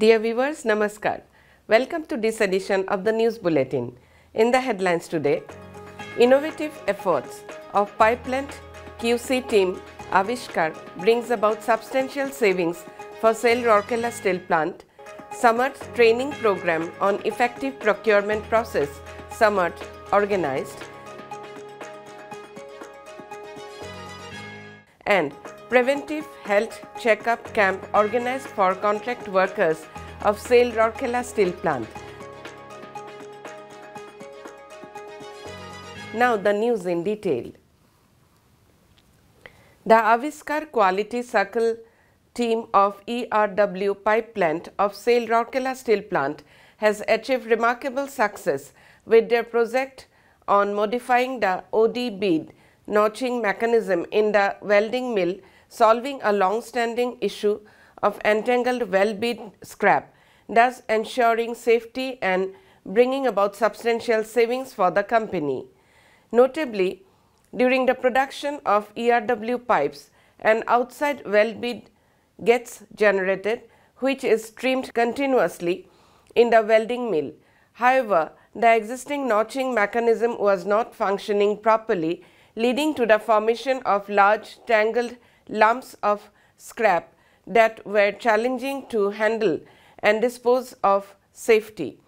Dear viewers, Namaskar. Welcome to this edition of the News Bulletin. In the headlines today, innovative efforts of Pipeline QC team Avishkar brings about substantial savings for SAIL Rourkela Steel Plant. Samarth training program on effective procurement process, Samarth organized. And preventive health checkup camp organized for contract workers of SAIL Rourkela Steel Plant. Now the news in detail. The Aviskar Quality Circle team of ERW pipe plant of SAIL Rourkela Steel Plant has achieved remarkable success with their project on modifying the OD bead notching mechanism in the welding mill solving a long-standing issue of entangled weld bead scrap, thus ensuring safety and bringing about substantial savings for the company. Notably, during the production of ERW pipes, an outside weld bead gets generated which is streamed continuously in the welding mill. However, the existing notching mechanism was not functioning properly leading to the formation of large tangled lumps of scrap that were challenging to handle and dispose of safety.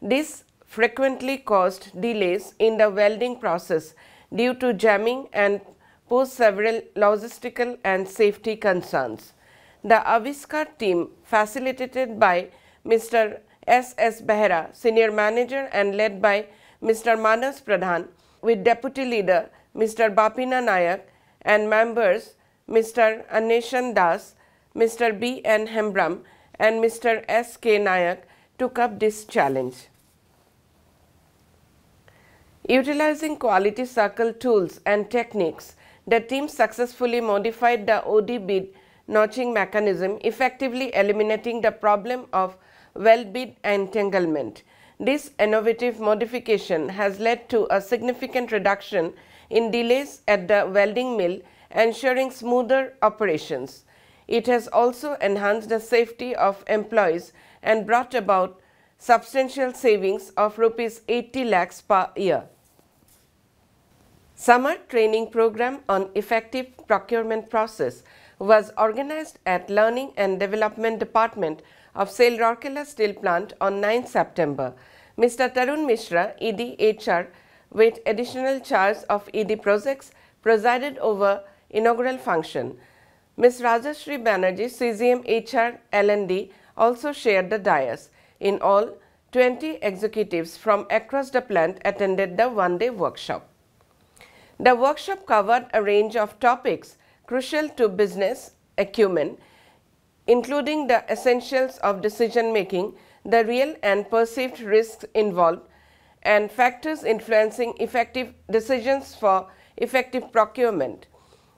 This frequently caused delays in the welding process due to jamming and posed several logistical and safety concerns. The Aviskar team facilitated by Mr. S. S. Behra, Senior Manager and led by Mr. Manas Pradhan with Deputy Leader Mr. Bapina Nayak and members Mr. Aneshan Das, Mr. B. N. Hembram and Mr. S. K. Nayak took up this challenge. Utilizing quality circle tools and techniques, the team successfully modified the OD bead notching mechanism, effectively eliminating the problem of weld bead entanglement. This innovative modification has led to a significant reduction in delays at the welding mill, ensuring smoother operations. It has also enhanced the safety of employees and brought about substantial savings of rupees 80 lakhs per year. Samarth training program on effective procurement process was organized at Learning and Development Department of SAIL Rourkela Steel Plant on 9 September. Mr. Tarun Mishra, ED HR, with additional charge of ED projects, presided over inaugural function. Ms. Rajashri Banerjee, CGM HR L&D, also shared the dais. In all, 20 executives from across the plant attended the one-day workshop. The workshop covered a range of topics crucial to business acumen, including the essentials of decision making, the real and perceived risks involved, and factors influencing effective decisions for effective procurement.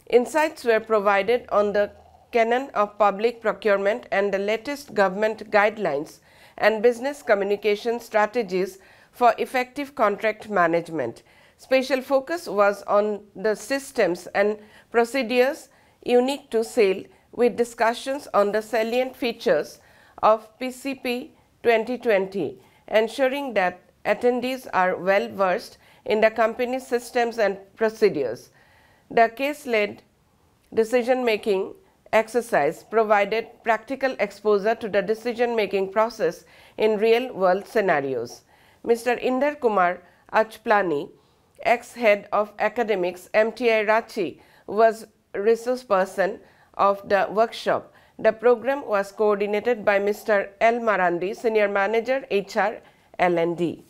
Insights were provided on the canon of public procurement and the latest government guidelines and business communication strategies for effective contract management. Special focus was on the systems and procedures unique to SAIL with discussions on the salient features of PCP 2020, ensuring that attendees are well versed in the company's systems and procedures. The case-led decision-making exercise provided practical exposure to the decision-making process in real-world scenarios. Mr. Inder Kumar Achplani, ex-head of academics MTI Ranchi, was resource person of the workshop. The program was coordinated by Mr. L. Marandi, Senior Manager HR L&D.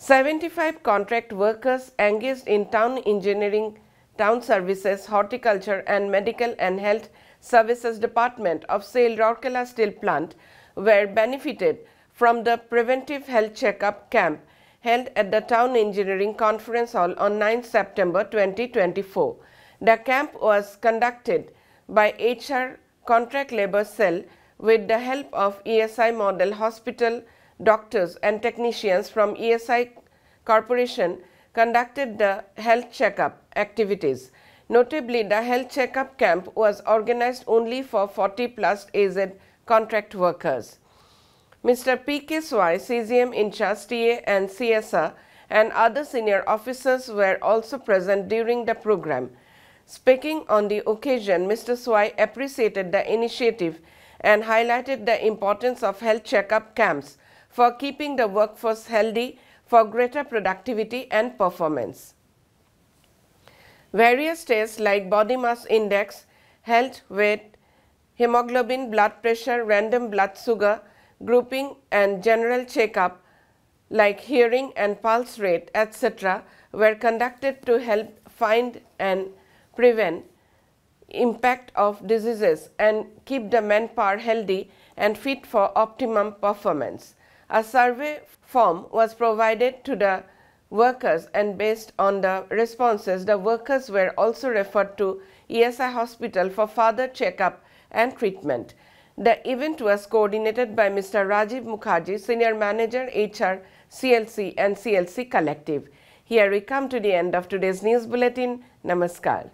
75 contract workers engaged in town engineering, town services, horticulture and medical and health services department of SAIL Rourkela Steel Plant were benefited from the preventive health checkup camp held at the Town Engineering Conference Hall on 9 September 2024. The camp was conducted by HR Contract Labor Cell with the help of ESI Model Hospital doctors and technicians from ESI Corporation conducted the health checkup activities. Notably, the health checkup camp was organized only for 40 plus AZ contract workers. Mr. P.K. Swain, CGM in charge TA and CSR and other senior officers were also present during the program. Speaking on the occasion, Mr. Swain appreciated the initiative and highlighted the importance of health checkup camps for keeping the workforce healthy for greater productivity and performance. Various tests like body mass index, health weight, hemoglobin, blood pressure, random blood sugar, grouping and general checkup like hearing and pulse rate etc. were conducted to help find and prevent impact of diseases and keep the manpower healthy and fit for optimum performance. A survey form was provided to the workers and based on the responses the workers were also referred to ESI hospital for further checkup and treatment. The event was coordinated by Mr. Rajiv Mukherjee, Senior Manager HR CLC and CLC Collective. Here we come to the end of today's news bulletin. Namaskar.